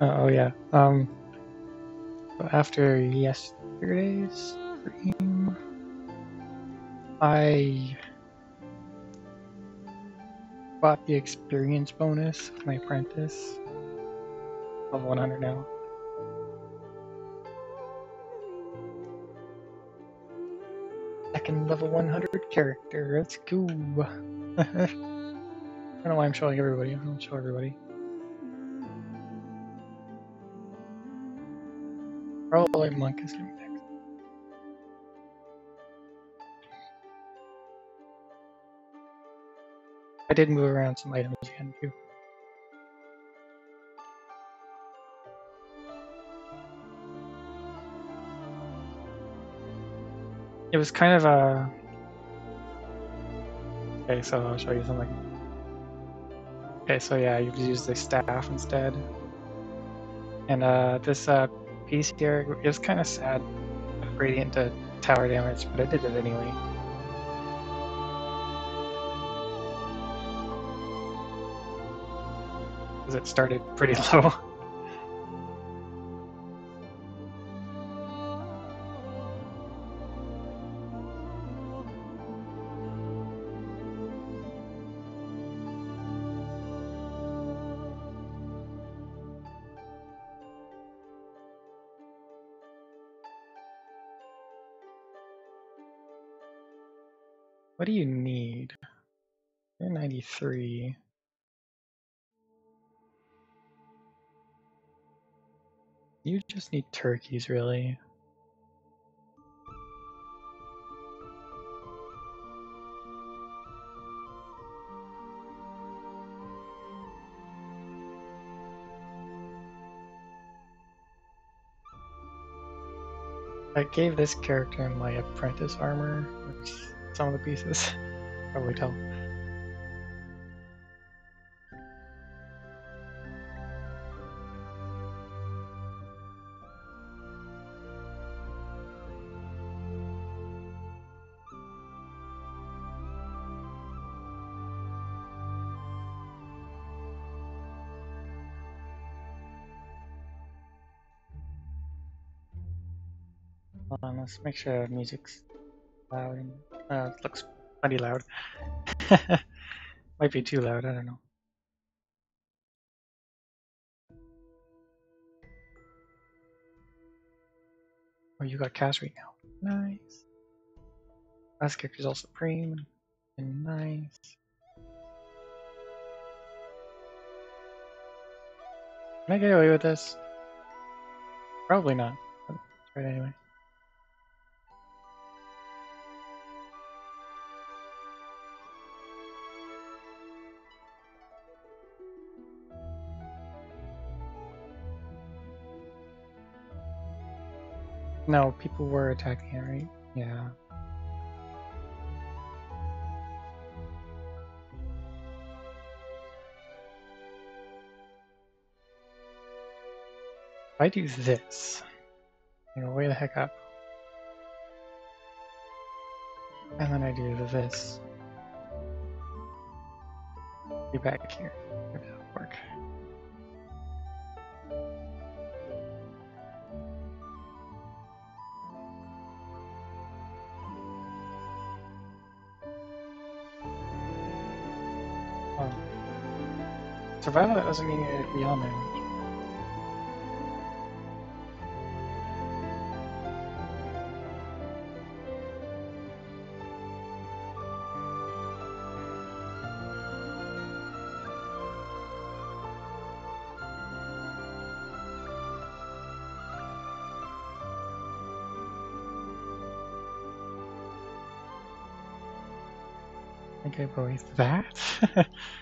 Oh yeah. Um. After yesterday's stream, I bought the experience bonus of my apprentice. Level 100 now. Second level 100 character. Let's go. I don't know why I'm showing everybody. I don't show everybody. Probably monk is be next. I did move around some items again too. It was kind of a. Okay, so I'll show you something. Okay, so yeah, you could use the staff instead. And uh, this uh, piece here, it was kind of sad, gradient to tower damage, but I did it anyway. Because it started pretty low. 93. You just need turkeys, really. I gave this character my apprentice armor, which some of the pieces. Probably tell. Make sure music's loud. And, uh, it looks plenty loud. Might be too loud, I don't know. Oh, you got cast right now. Nice. Last character's all supreme. And nice. Can I get away with this? Probably not. But try it anyway. No, people were attacking it, right? Yeah. If I do this, you know, way the heck up. And then I do this. Be back here. Survival that doesn't mean it beyond damage. I think believe that.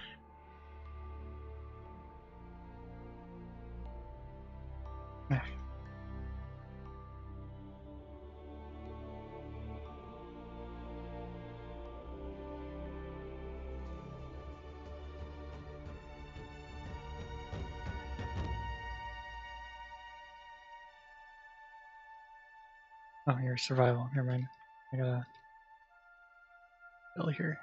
survival. Never mind. I gotta fill here.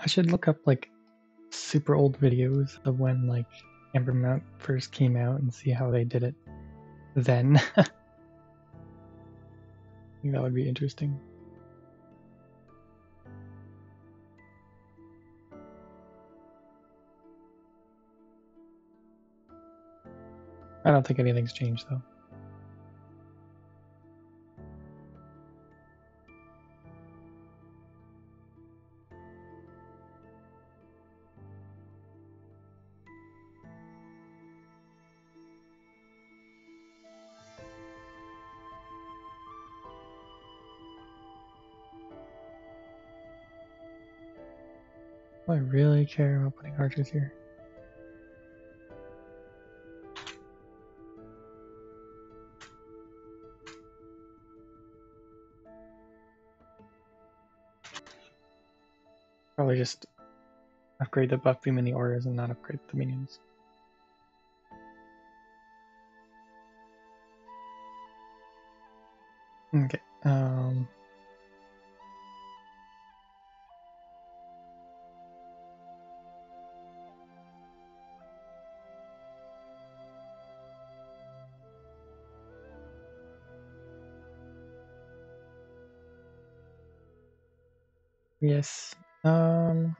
I should look up like super old videos of when like Ambermount first came out and see how they did it then. I think that would be interesting. I don't think anything's changed though. Care about putting archers here? Probably just upgrade the buff beam the and not upgrade the minions. Okay, um... Um,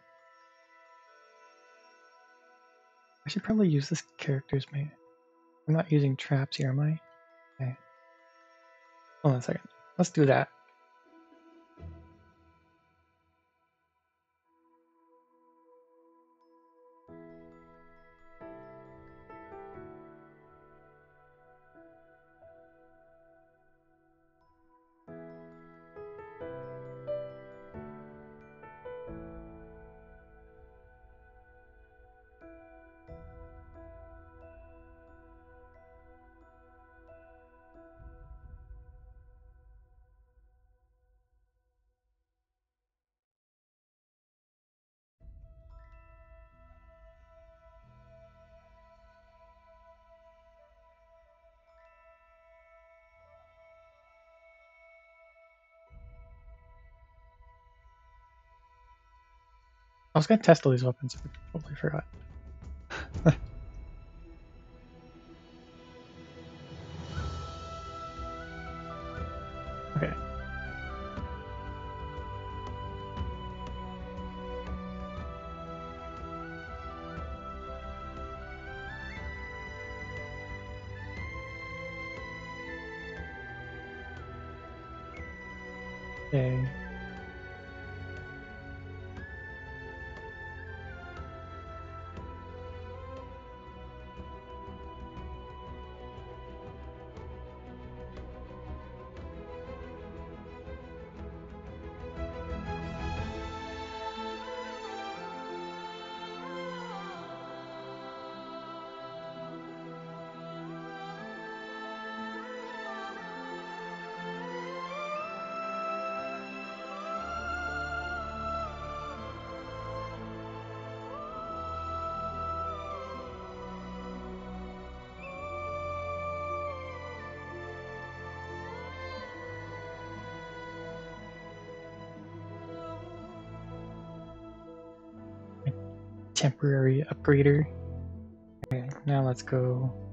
I should probably use this character's mate. I'm not using traps here, am I? Okay. Hold on a second. Let's do that. I was gonna test all these weapons, but totally forgot. Temporary upgrader. Okay, now let's go.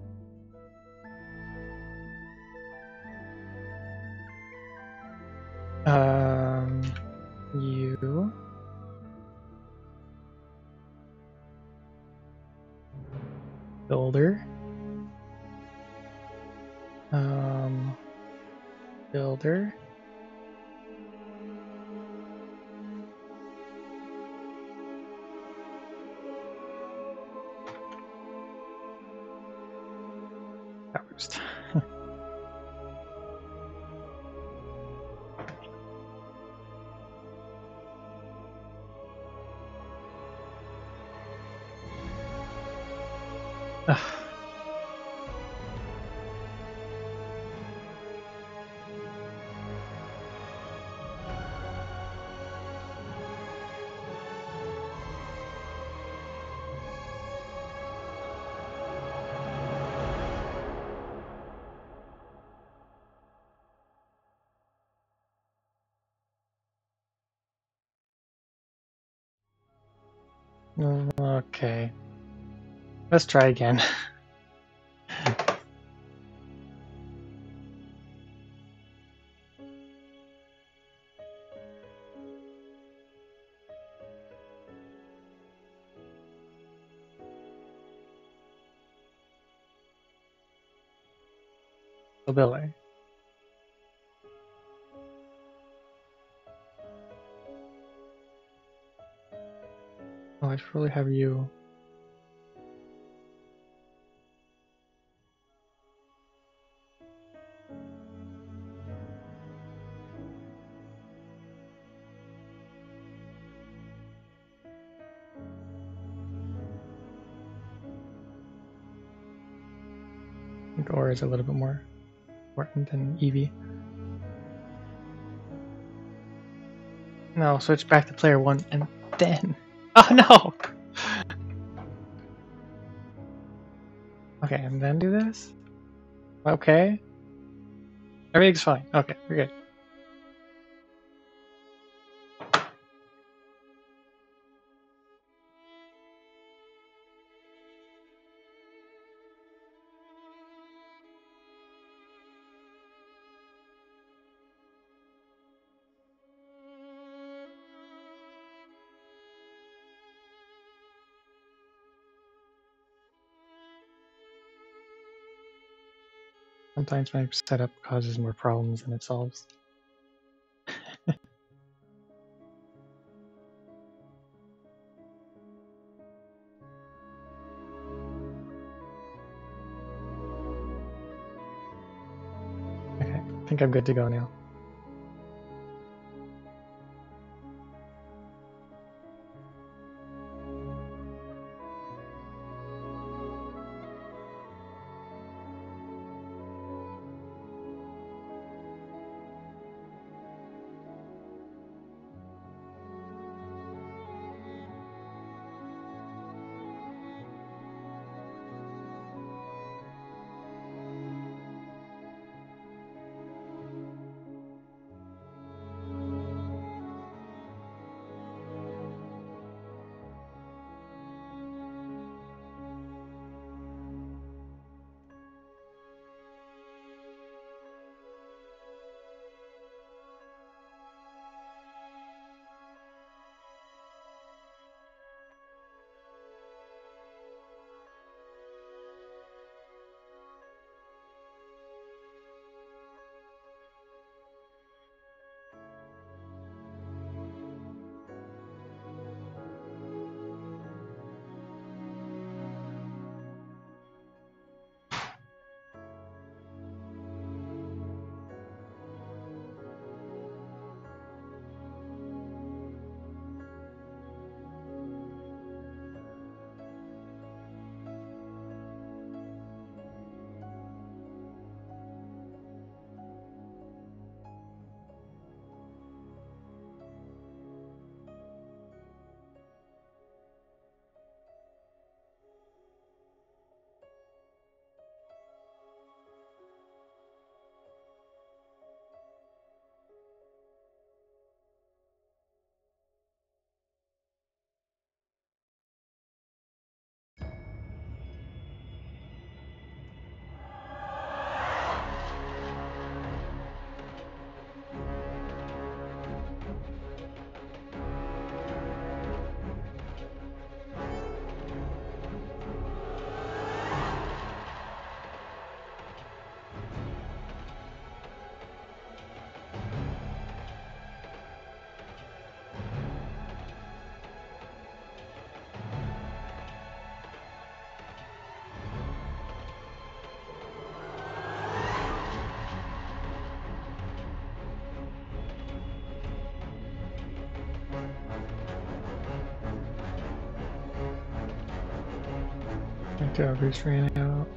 Oh, okay. Let's try again. Ability. I probably have you. Aura is a little bit more important than EV. No, switch back to player one and then. Oh no! Okay, and then do this? Okay. Everything's fine. Okay, we're good. Sometimes my setup causes more problems than it solves. Okay, I think I'm good to go now. Our boost ran out.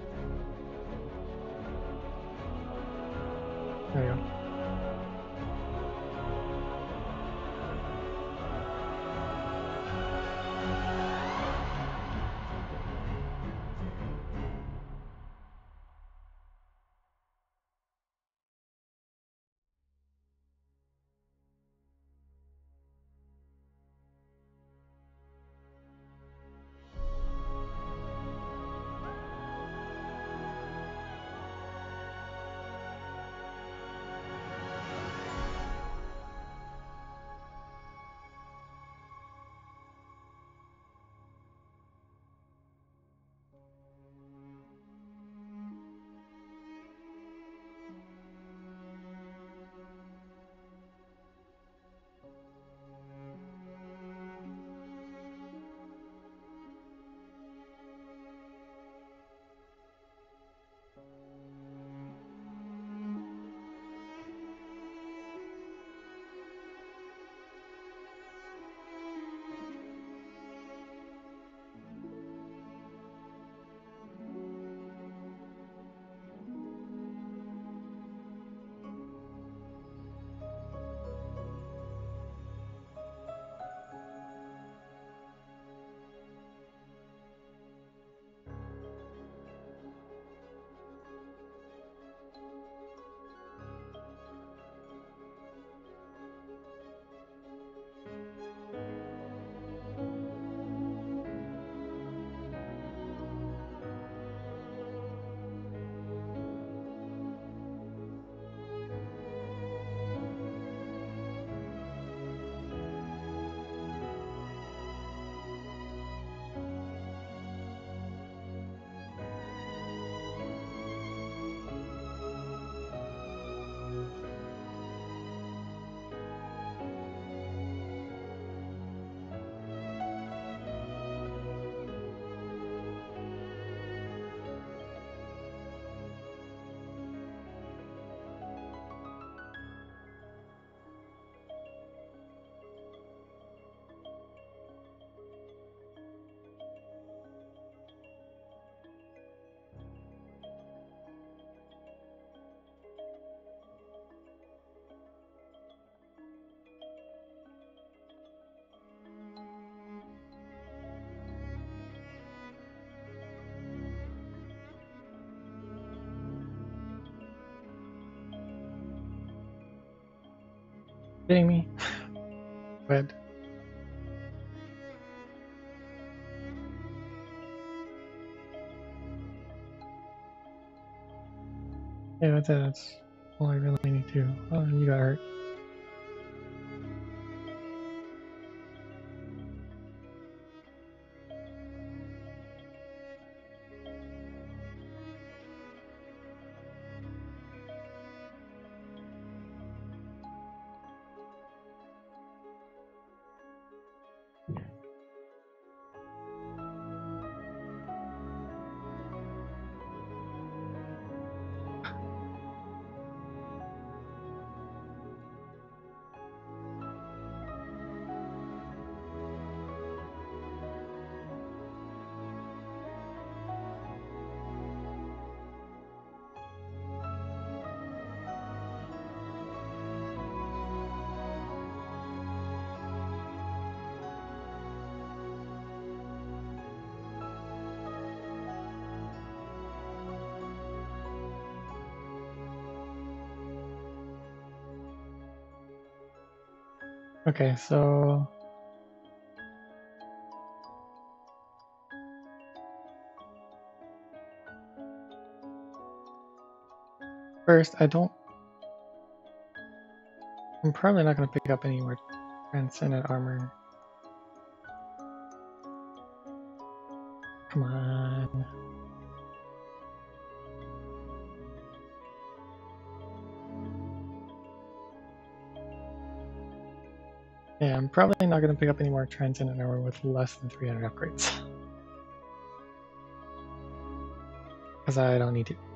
Kidding me? Red. Yeah, that's it. That's all I really need to. Oh, you got hurt. Okay, so first, I don't. I'm probably not going to pick up any more transcendent armor. Come on. Yeah, I'm probably not going to pick up any more transcendent armor with less than 300 upgrades. Because I don't need to.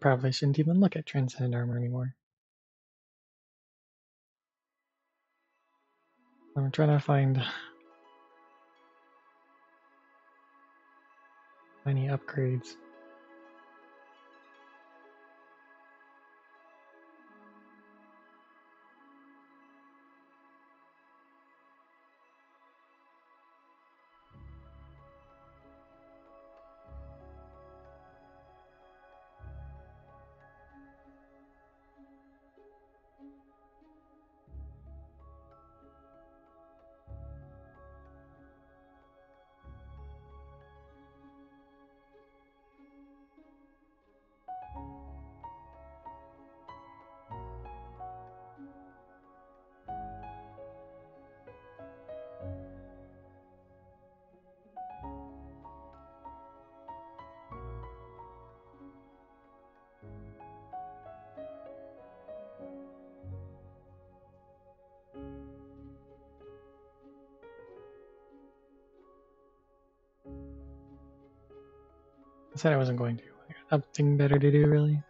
Probably shouldn't even look at Transcendent Armor anymore. I'm trying to find any upgrades. I said I wasn't going to. I got nothing better to do, really.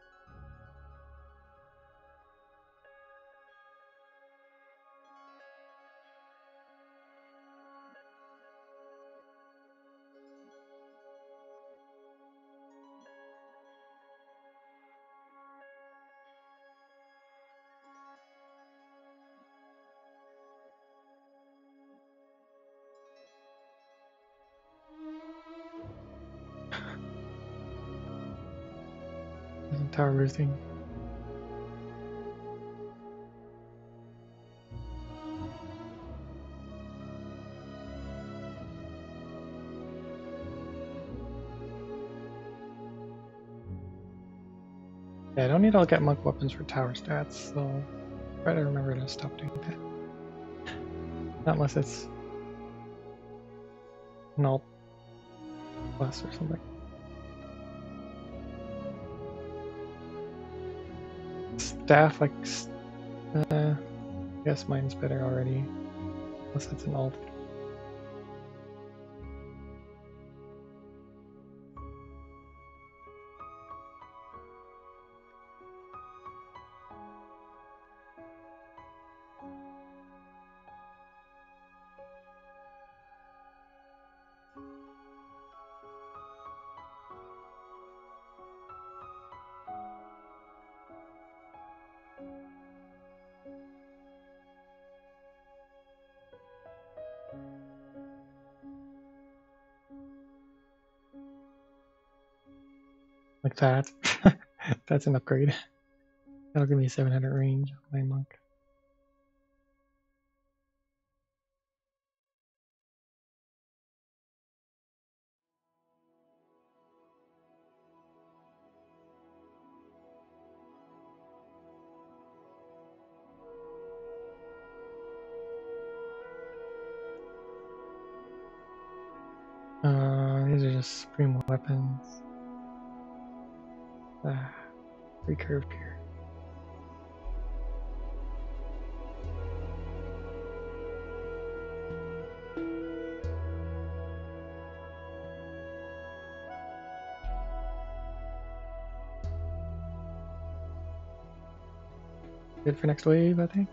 Roofing. Yeah, I don't need look at monk weapons for tower stats, so try to remember to stop doing that. Not unless it's null plus or something. Staff, like, uh, I guess mine's better already. Unless it's an Ult. That. That's an upgrade. That'll give me 700 range my monk. Uh, these are just supreme weapons. Ah, recurved here. Good for next wave, I think.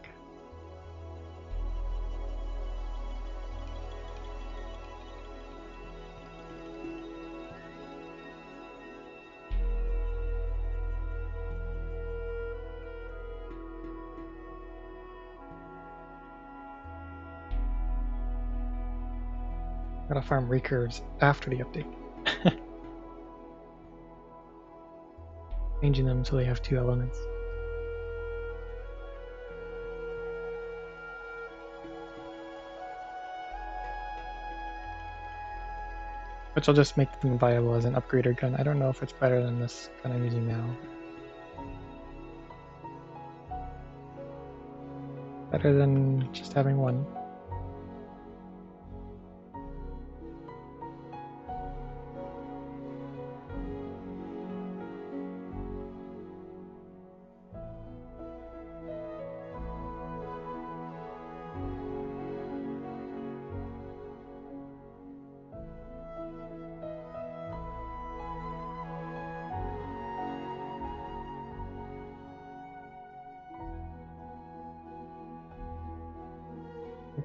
Gotta farm recurves after the update. Changing them so they have two elements. Which will just make them viable as an upgrader gun. I don't know if it's better than this gun I'm using now. Better than just having one.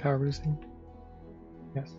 Power boosting. Yes.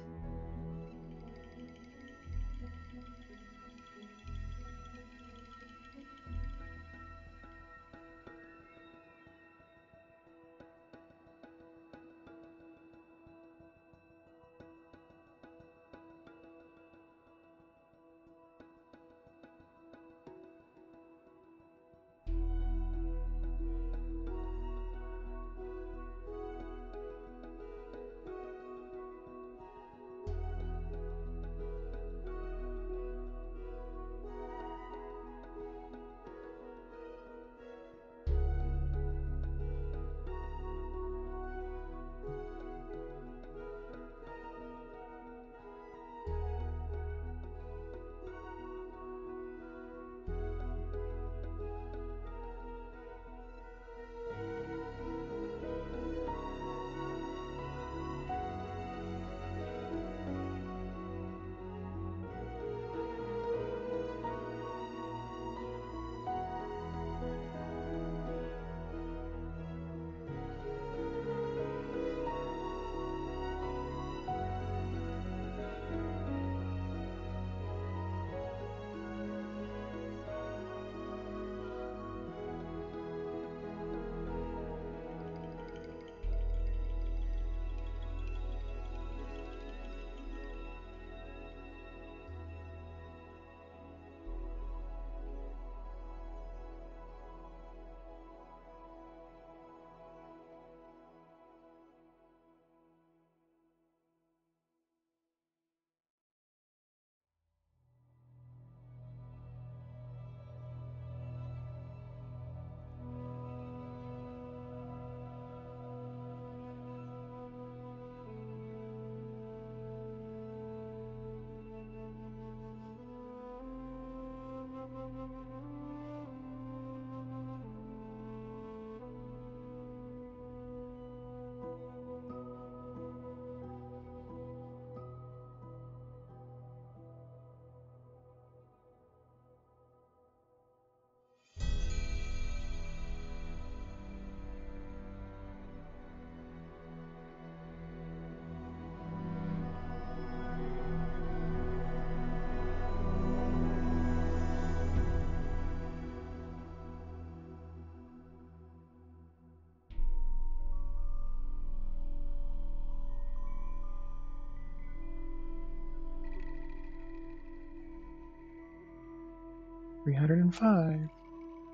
Three hundred and five.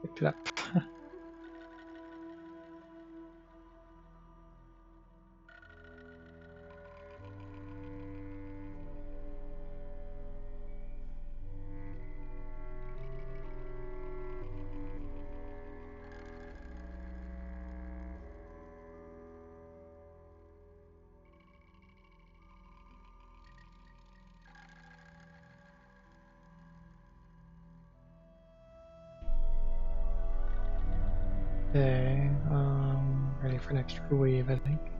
Picked it up. For next wave, I think.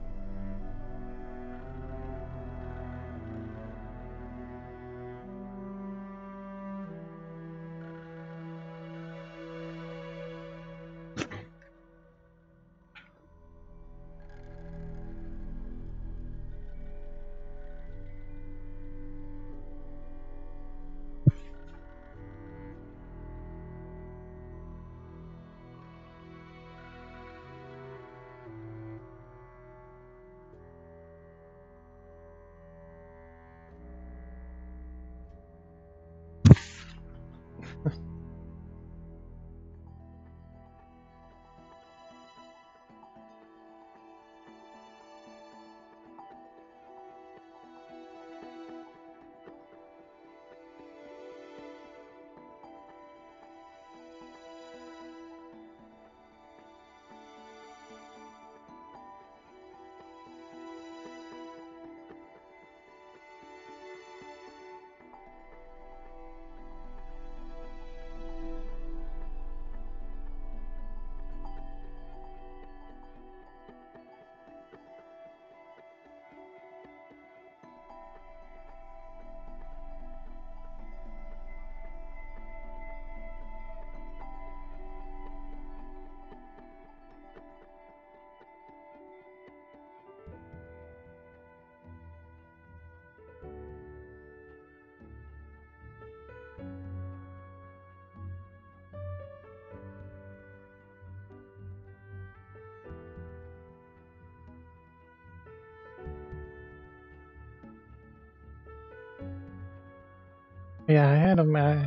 Yeah, I had him uh,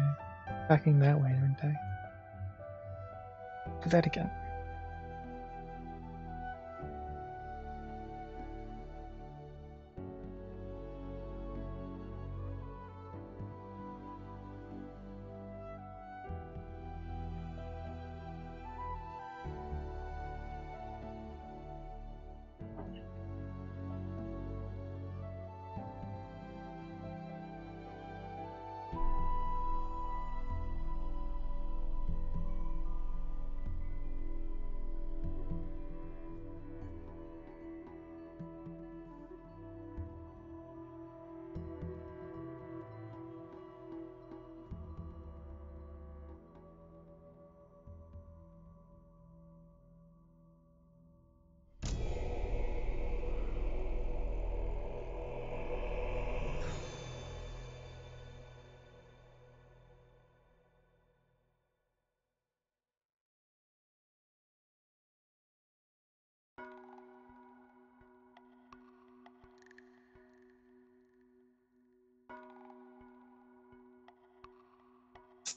backing that way, didn't I? Do that again.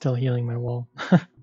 Still healing my wall.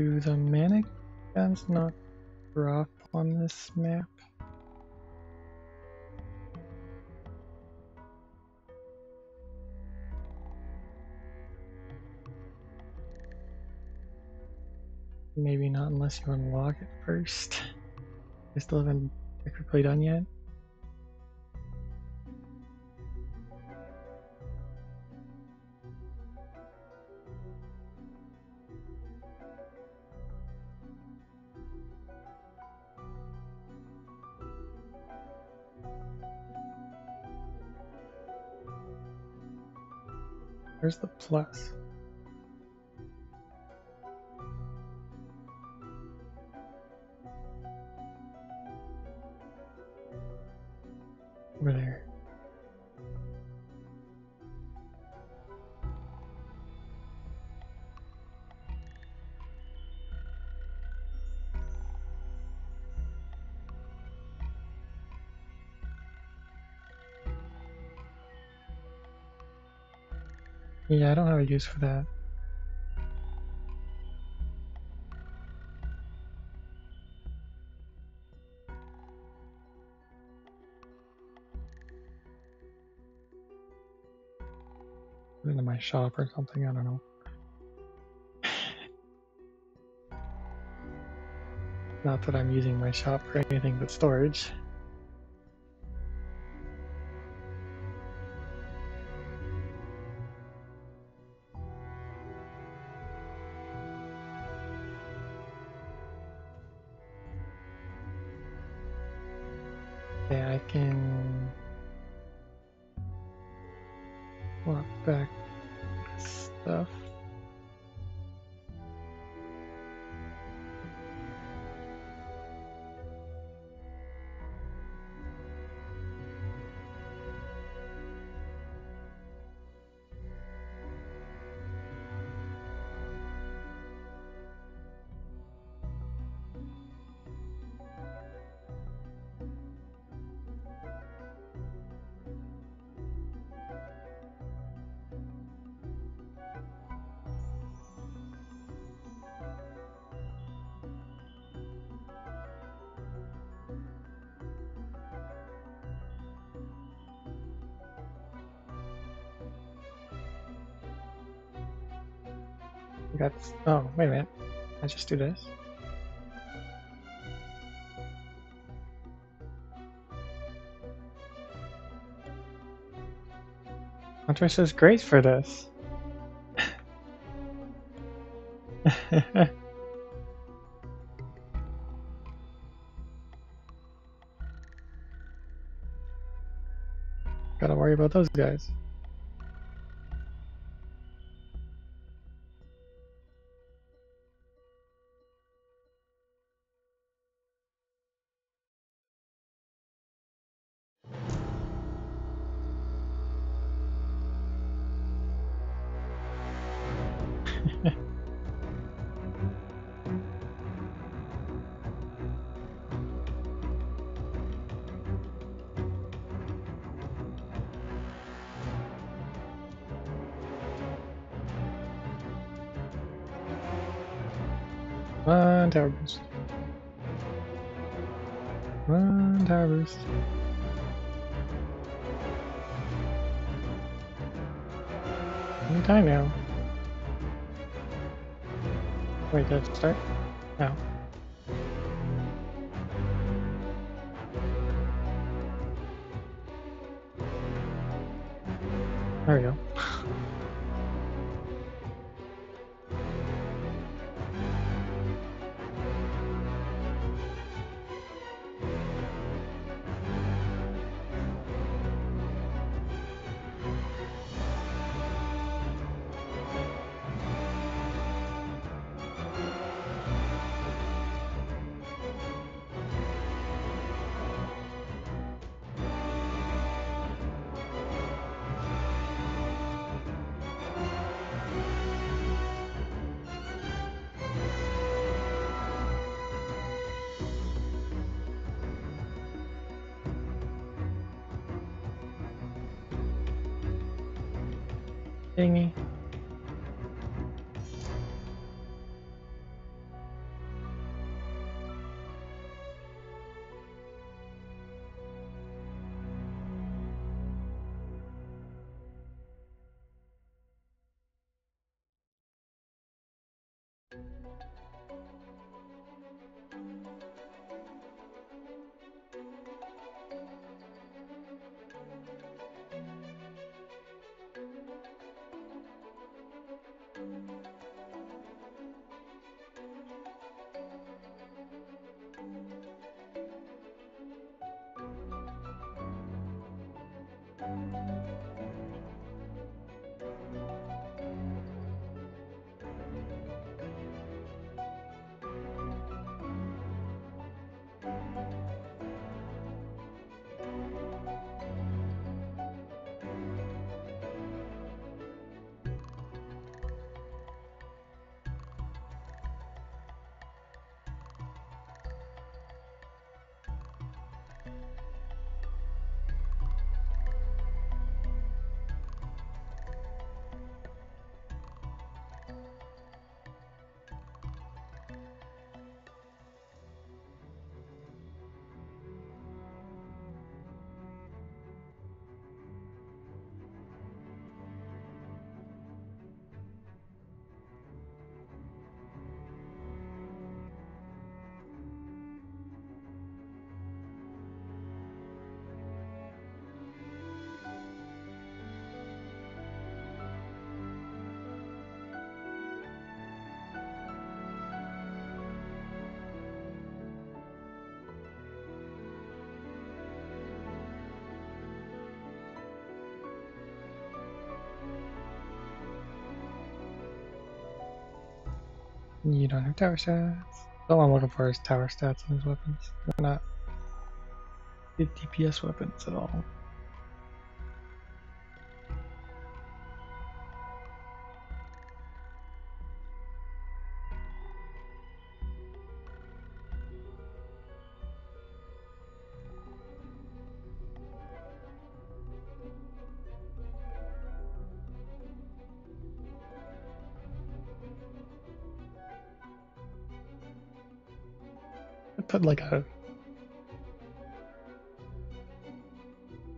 Do the manic guns not drop on this map? Maybe not unless you unlock it first. I still haven't technically done yet. Where's the plus? Yeah, I don't have a use for that. Into my shop or something, I don't know. Not that I'm using my shop for anything but storage. Oh, wait a minute. I just do this. Hunter says great for this. Gotta worry about those guys. Start? You don't have tower stats. All I'm looking for is tower stats on these weapons. They're not good DPS weapons at all. Like a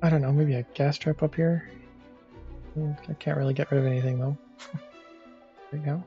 I don't know, maybe a gas trap up here. Mm, I can't really get rid of anything though. right now.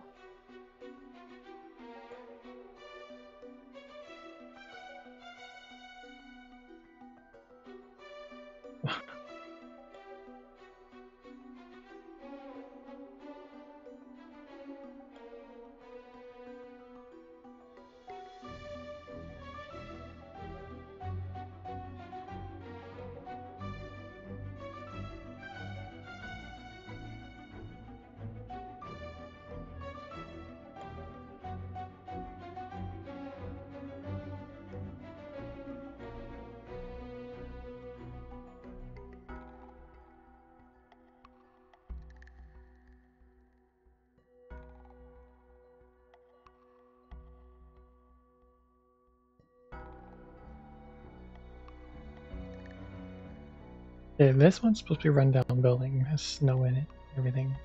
This one's supposed to be a rundown building. It has snow in it, everything.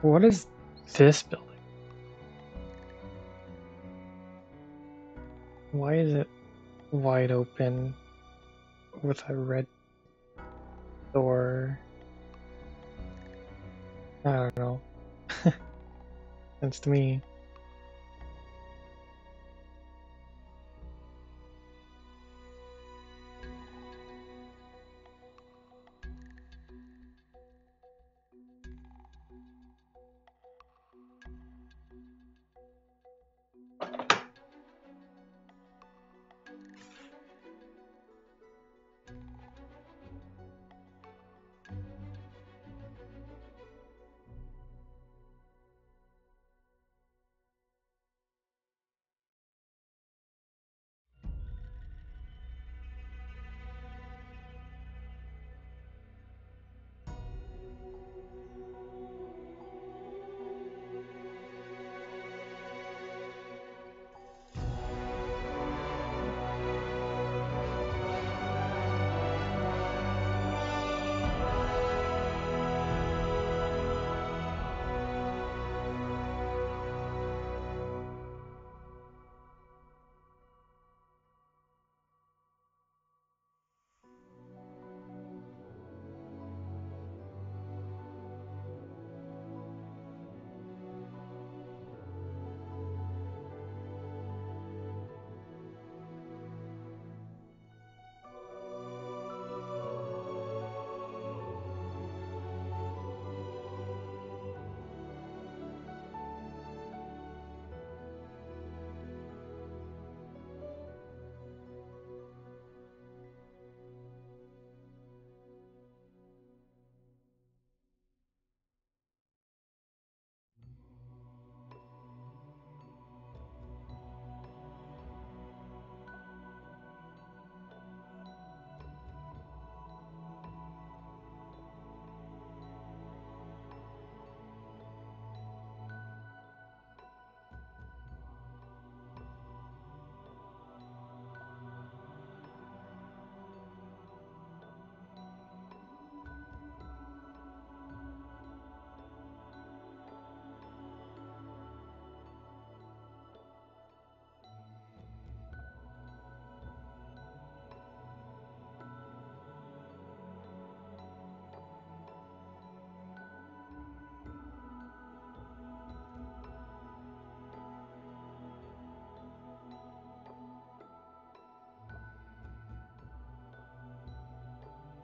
What is this building? Why is it wide open with a red door? I don't know. That's to me.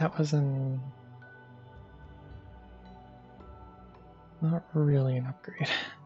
That was an not really an upgrade.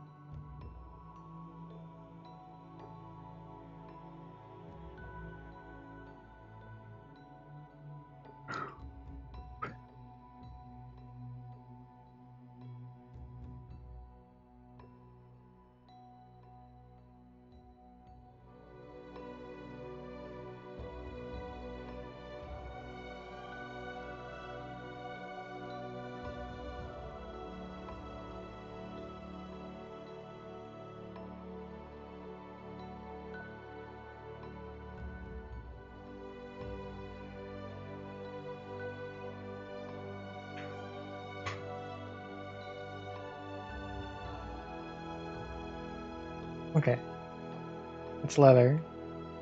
It's leather.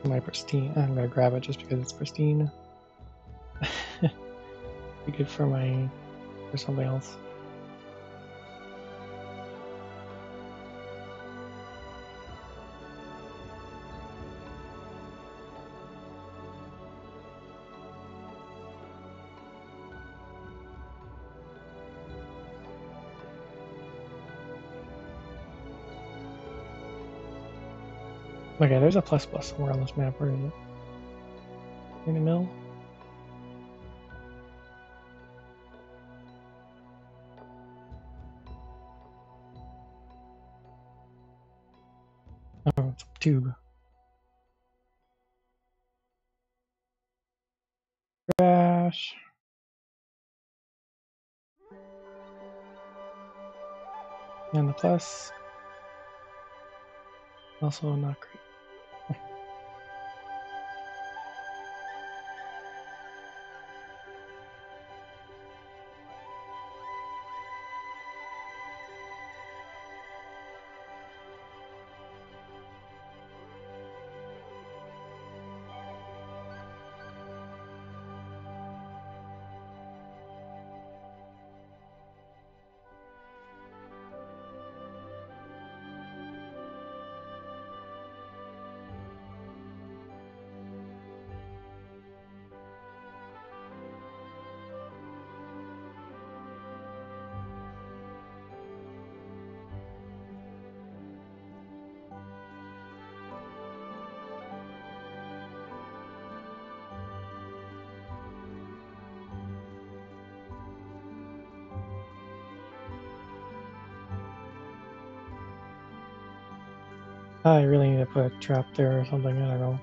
My pristine. I'm gonna grab it just because it's pristine. Be good for my for something else. Okay, there's a plus plus somewhere on this map. Where is it? The middle? Oh, it's a tube. Crash. And the plus. Also not great. I really need to put a trap there or something, I don't know.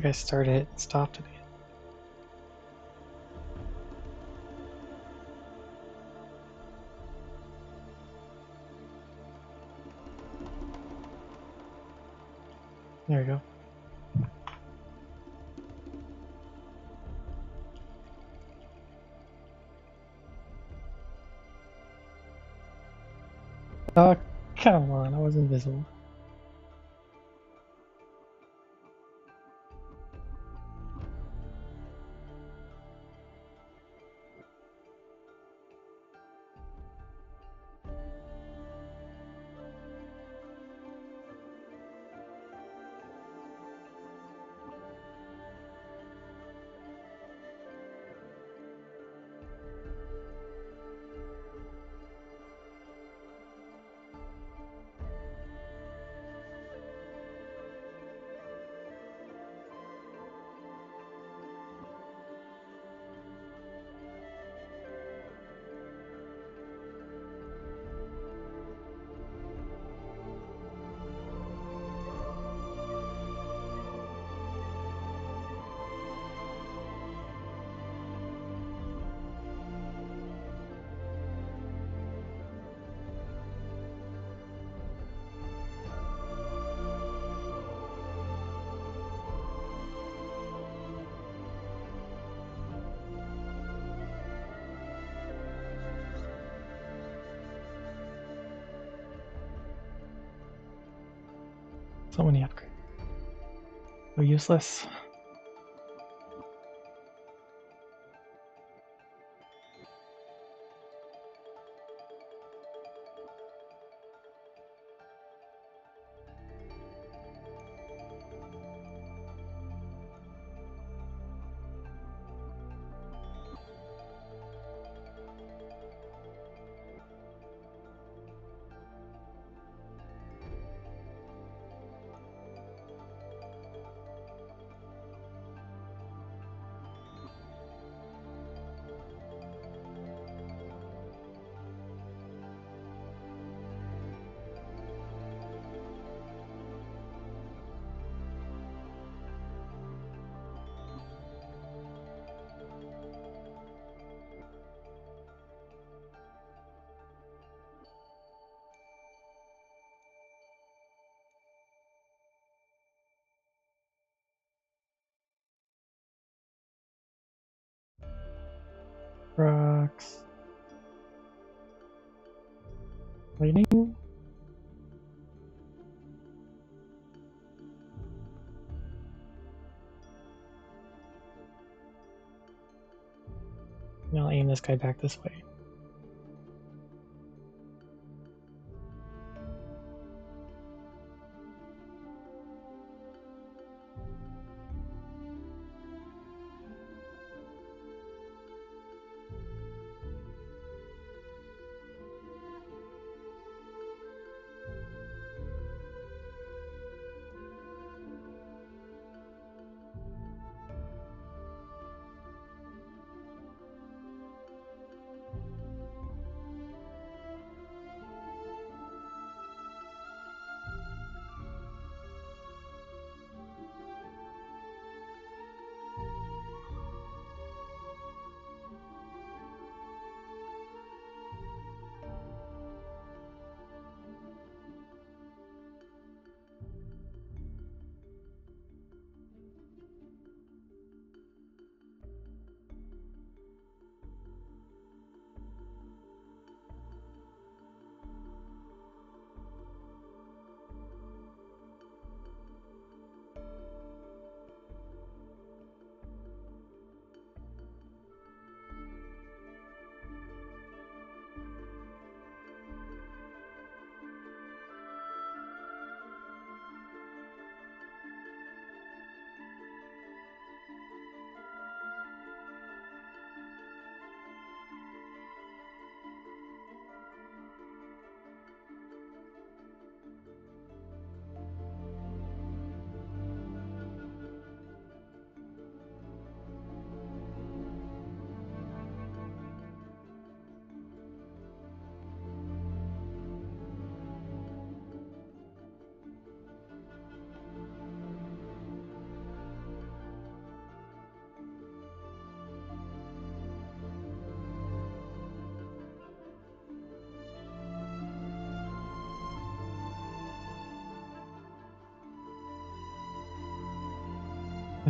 Think I started it and stopped it again. There we go. Oh, come on, I was invisible. So many upgrades. So useless. I'll aim this guy back this way.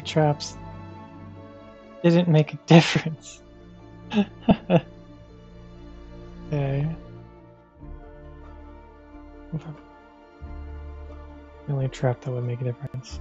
Traps didn't make a difference. okay. The only trap that would make a difference.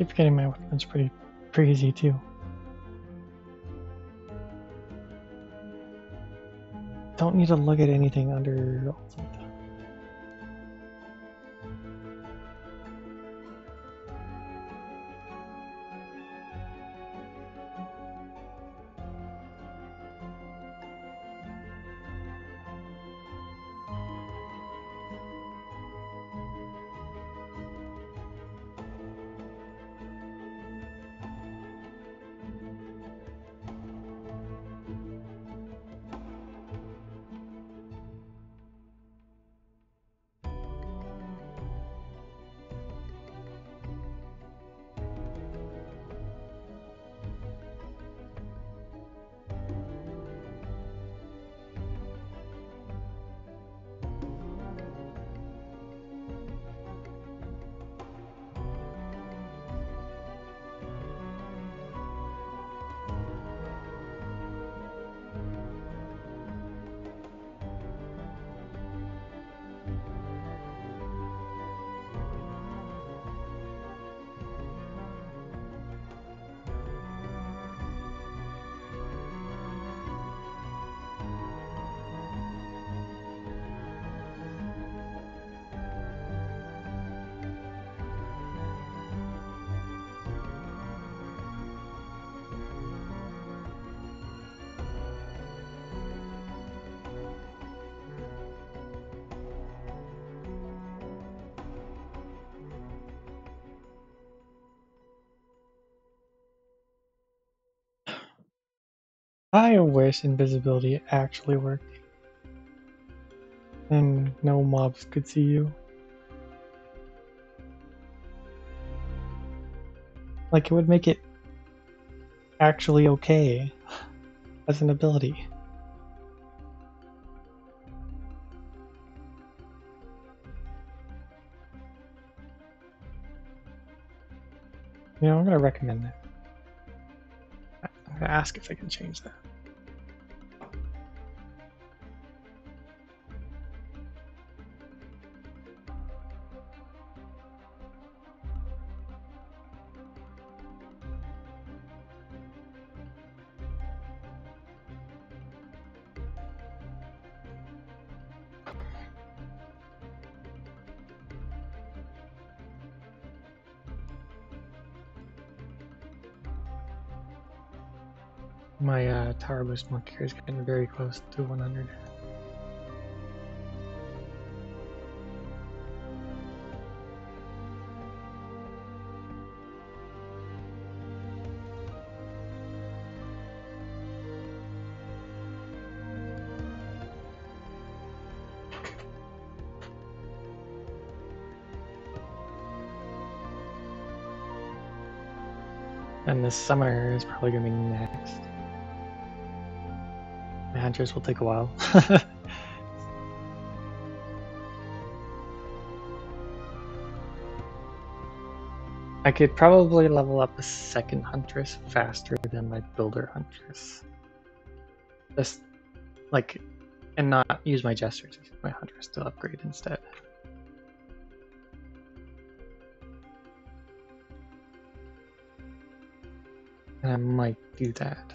keep forgetting my weapon's pretty pretty easy too. Don't need to look at anything under I wish invisibility actually worked. And no mobs could see you. Like, it would make it actually okay as an ability. Yeah, I'm gonna recommend that. Ask if I can change that. Boost monk here is getting very close to 100. And this summer is probably going to be Will take a while. I could probably level up a second huntress faster than my builder huntress. Just like, and not use my jester to my huntress to upgrade instead. And I might do that.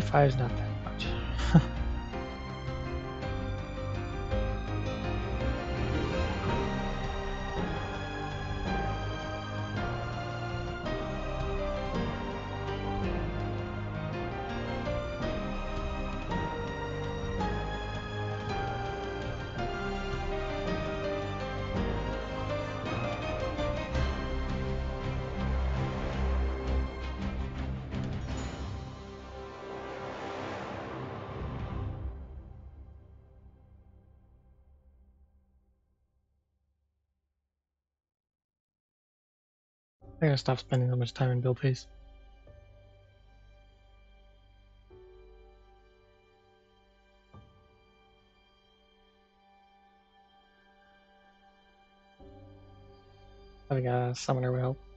Yeah, 85 is not that I gotta stop spending so much time in build phase. Having a summoner will help.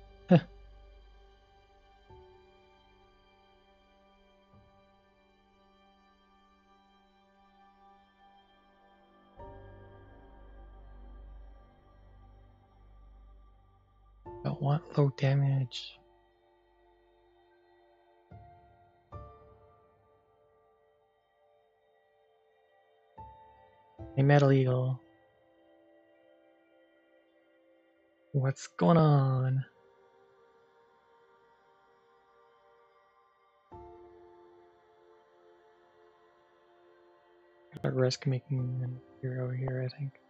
A Metal Eagle. What's going on? Got risk making hero here, I think.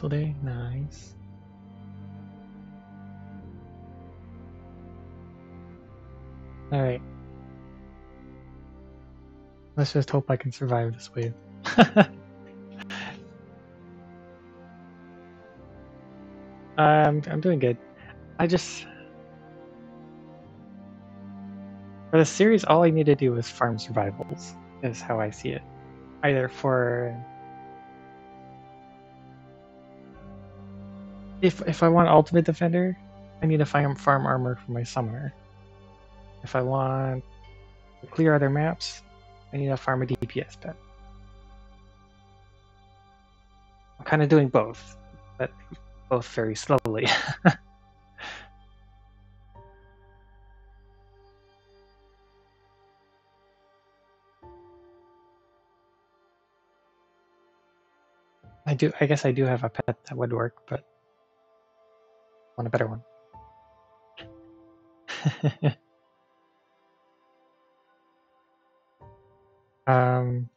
Peaceful day, nice. Alright. Let's just hope I can survive this wave. I'm, um, I'm doing good. I just... For the series, all I need to do is farm survivals, is how I see it. Either for If if I want ultimate defender, I need to find farm armor for my summoner. If I want to clear other maps, I need to farm a DPS pet. I'm kind of doing both, but both very slowly. I do. I guess I do have a pet that would work, but want a better one. um,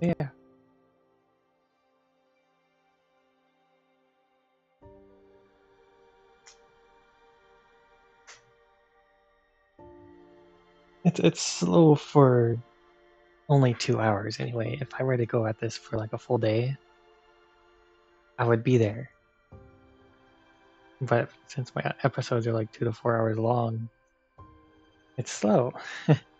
yeah. It's it's slow for only two hours anyway. If I were to go at this for like a full day, I would be there. But since my episodes are like two to four hours long, it's slow.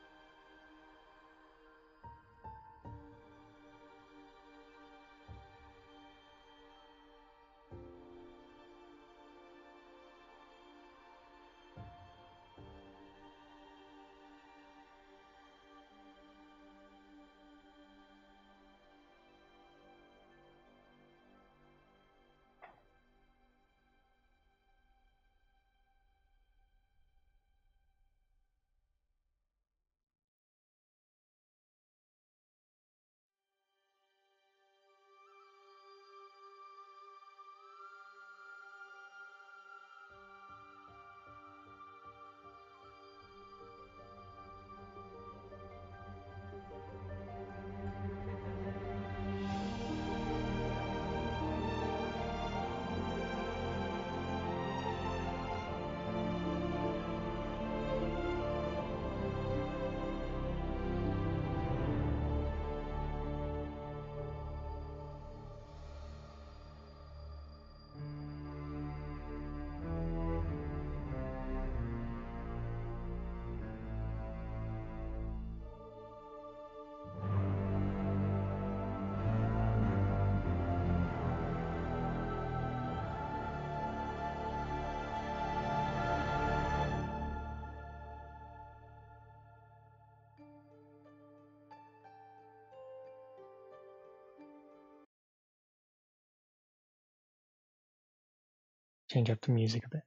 change up the music a bit.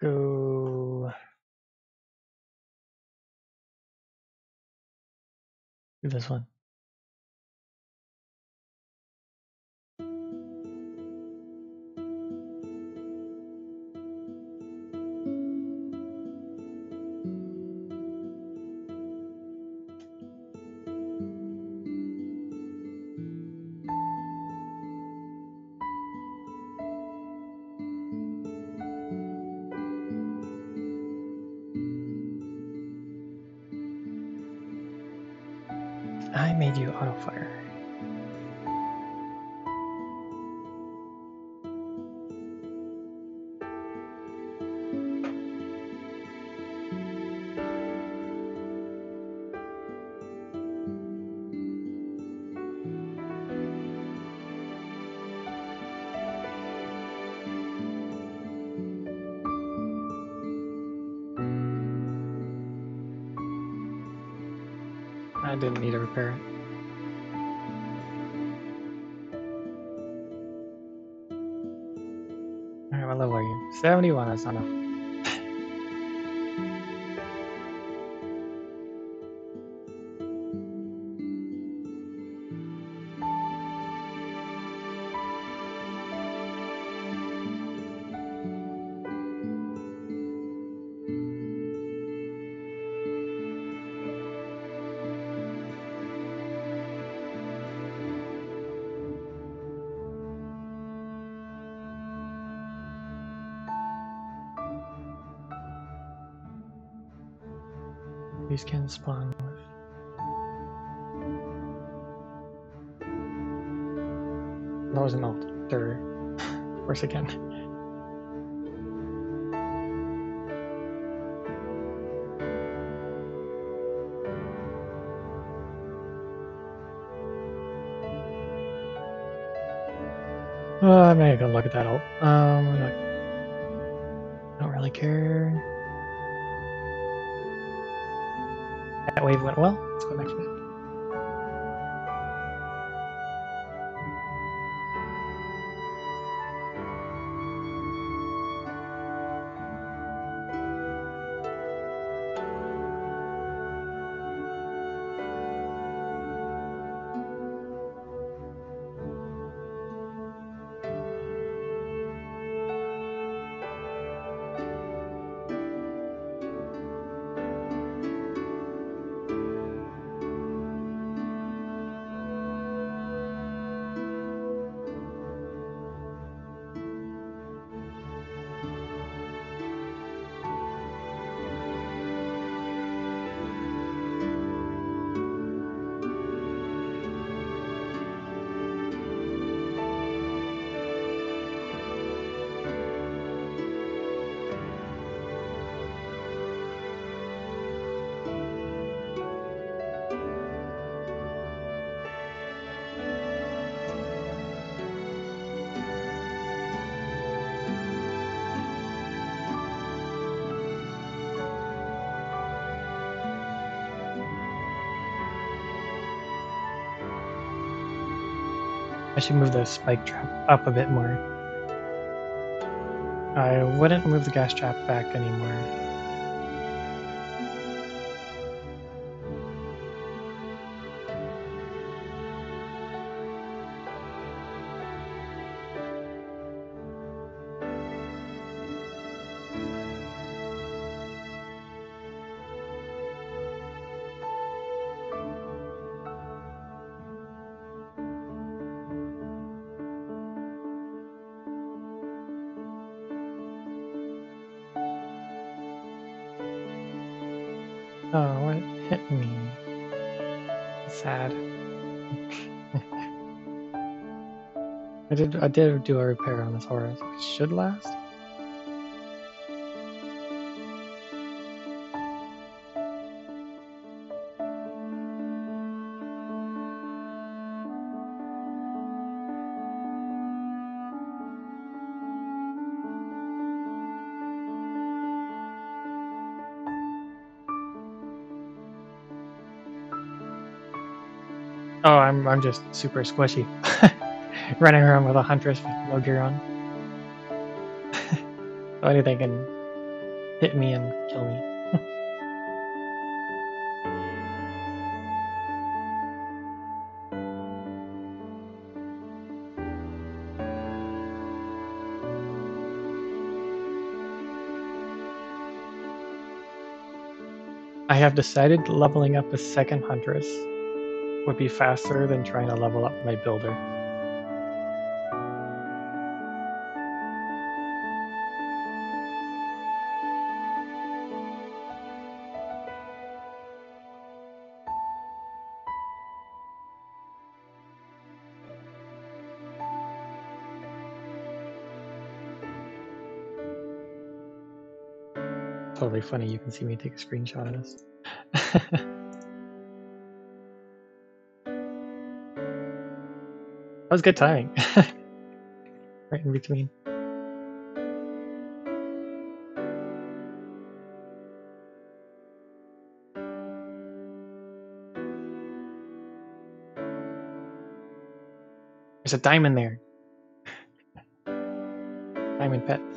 Go do this one. Didn't need to repair it. Alright, what level are you? 71, that's not enough. These can spawn with. That was an alt. They're worse again. Uh, I may go look at that alt. Um, I don't really care. That wave went well. Let's go next wave. Should move the spike trap up a bit more. I wouldn't move the gas trap back anymore. Did do a repair on this horse. It should last. Oh, I'm I'm just super squishy. Running around with a huntress with low gear on. so anything can hit me and kill me. I have decided leveling up a second huntress would be faster than trying to level up my builder. funny. You can see me take a screenshot of this. that was good timing. right in between. There's a diamond there. diamond pet.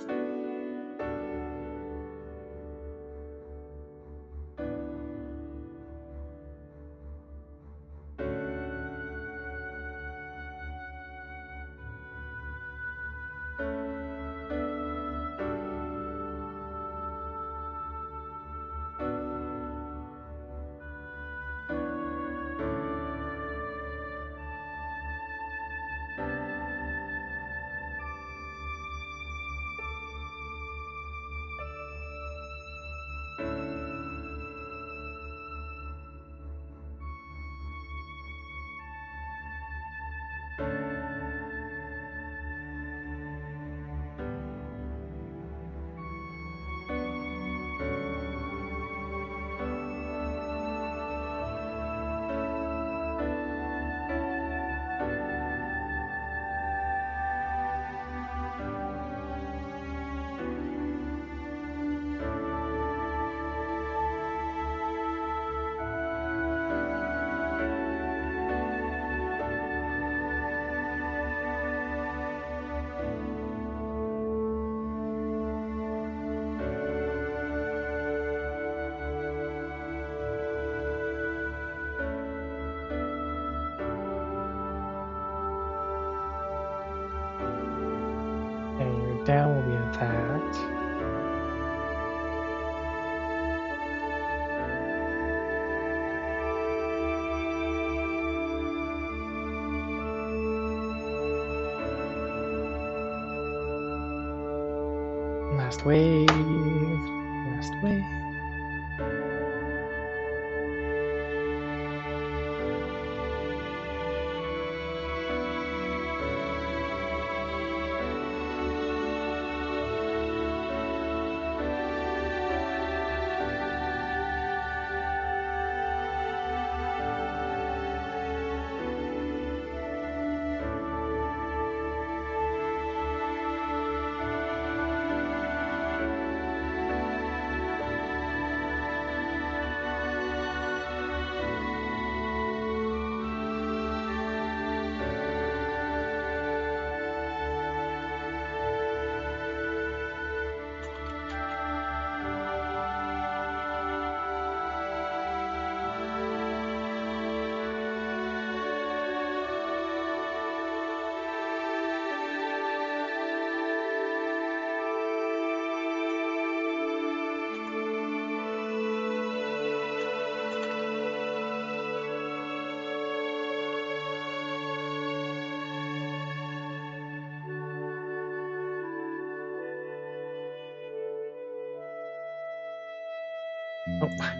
Wave. Last wave.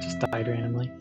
Just died randomly.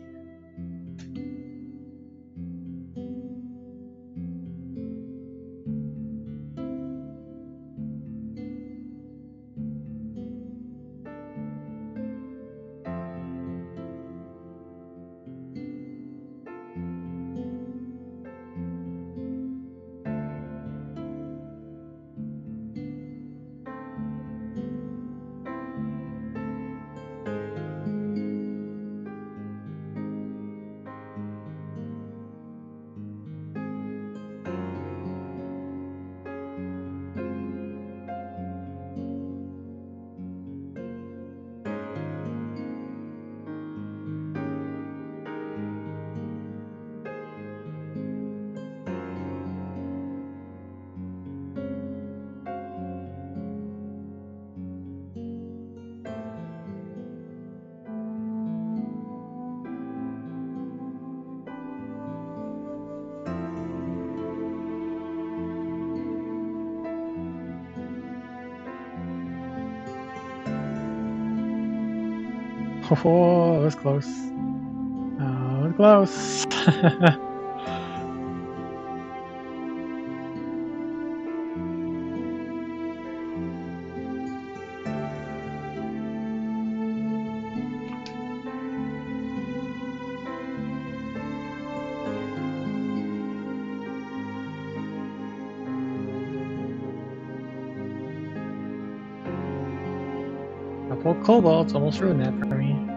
Oh, that was close. Oh, close. cobalts almost ruined that for me.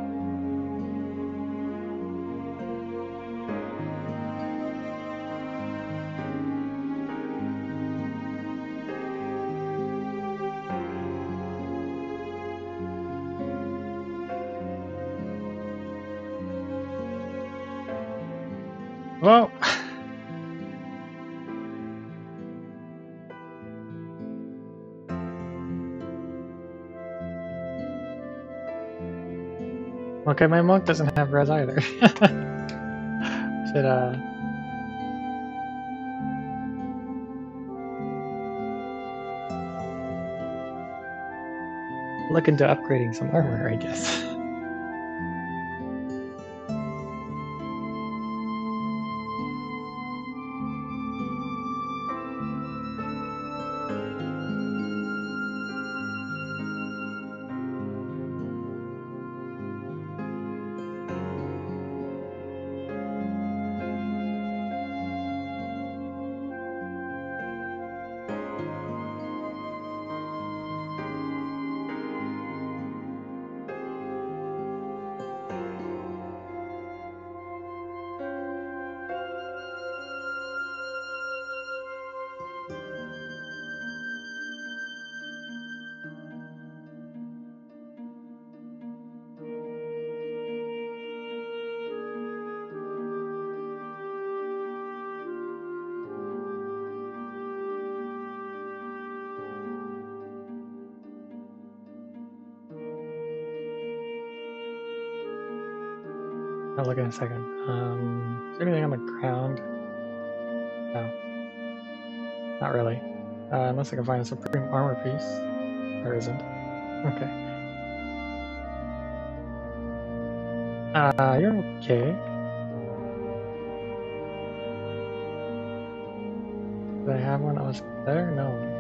Okay, my monk doesn't have res either. Should, uh... Look into upgrading some armor, I guess. a second. Um, is there anything on the ground? No. Not really. Uh, unless I can find a supreme armor piece. There isn't. Okay. Uh, you're okay. Did I have one that was there? No.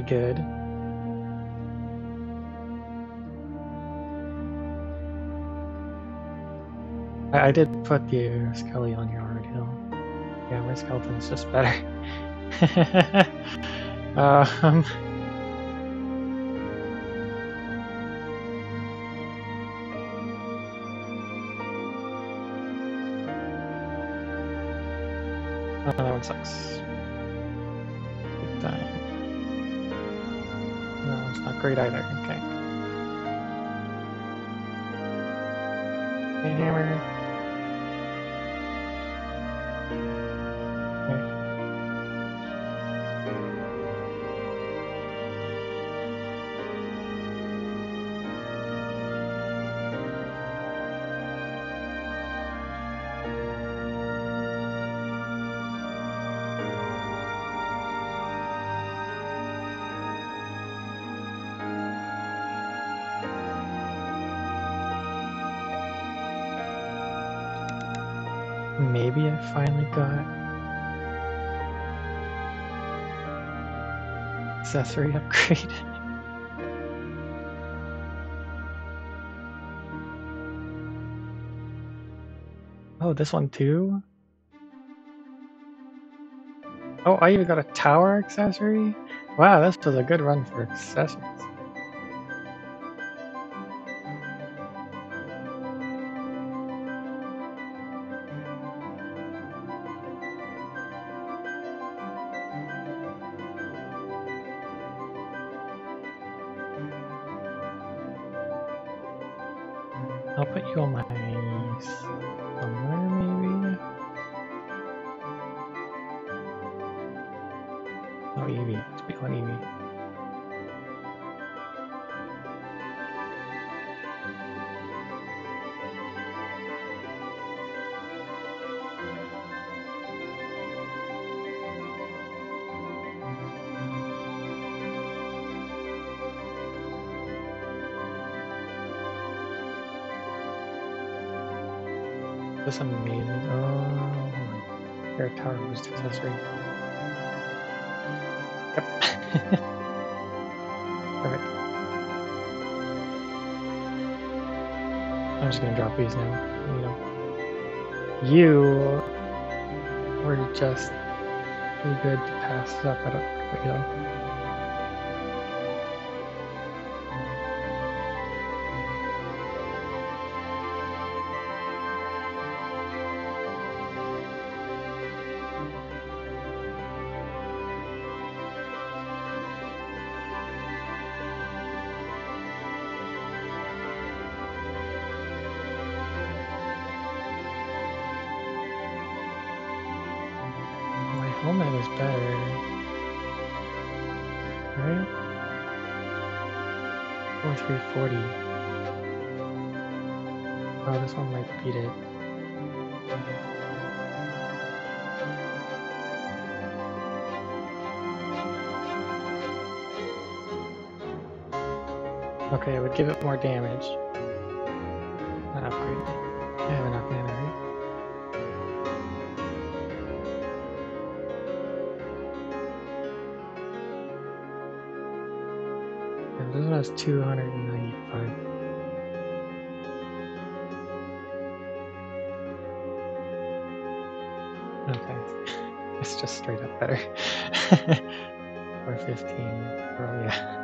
Pretty good. I, I did put the Skelly on here already though. Yeah, my skeleton is just better. um, oh, that one sucks. Great either. Okay. Hammer. Accessory upgrade. oh, this one too? Oh, I even got a tower accessory? Wow, this was a good run for accessories. Amazing. Oh. Air tower boost accessory. Yep. Perfect. I'm just gonna drop these now. You know, you were just too good to pass up. I don't, you know. Straight up better. or 15. Well, yeah.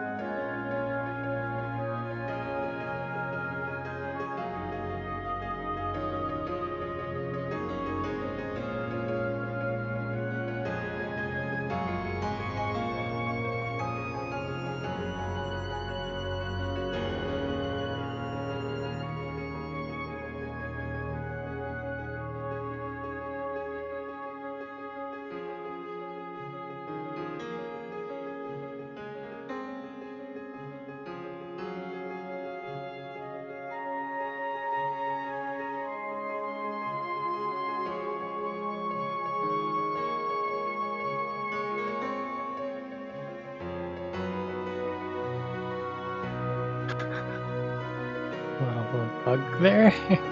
There.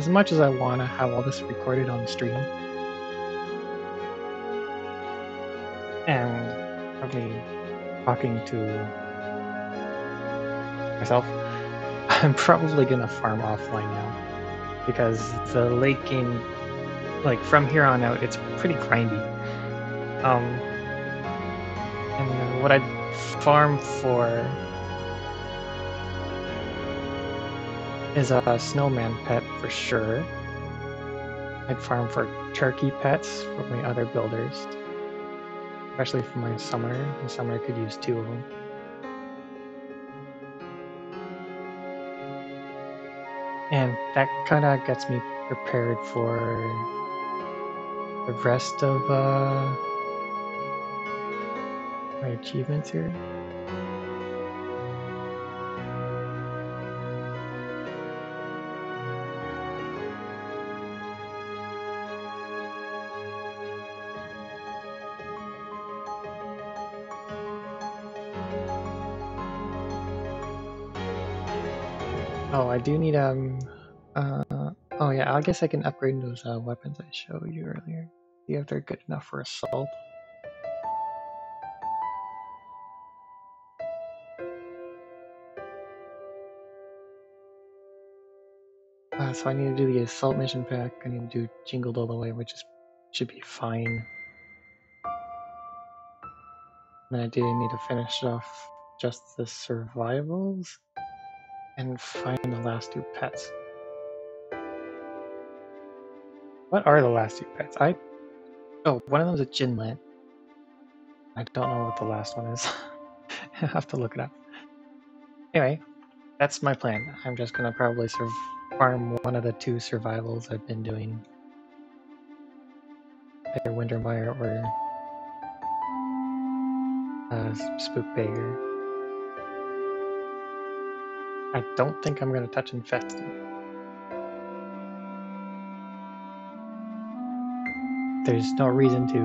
as much as I want to have all this recorded on stream, and probably talking to myself, I'm probably gonna farm offline now. Because the late game, like from here on out, it's pretty grindy. Um, and what I'd farm for is a snowman pet for sure. I'd farm for turkey pets for my other builders, especially for my summoner. My summoner could use two of them. And that kind of gets me prepared for the rest of uh, my achievements here. I do need um. Uh, oh yeah, I guess I can upgrade those uh, weapons I showed you earlier. See if they're good enough for assault. Uh, so I need to do the assault mission pack. I need to do jingled all the way, which is should be fine. And I do need to finish off just the survivals and find the last two pets. What are the last two pets? I oh, one of them is a Jinlet. I don't know what the last one is. I have to look it up. Anyway, that's my plan. I'm just gonna probably farm one of the two survivals I've been doing. Either Wintermire or uh, Spook Beggar. I don't think I'm going to touch Infested. There's no reason to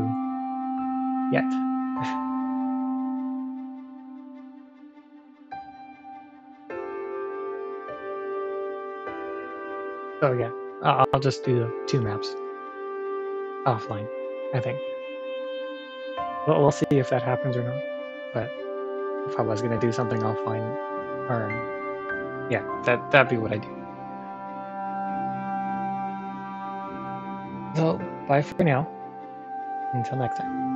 yet. so oh, yeah, I'll just do the two maps offline, I think. Well, we'll see if that happens or not. But if I was going to do something offline, or yeah, that that'd be what I do. So bye for now. Until next time.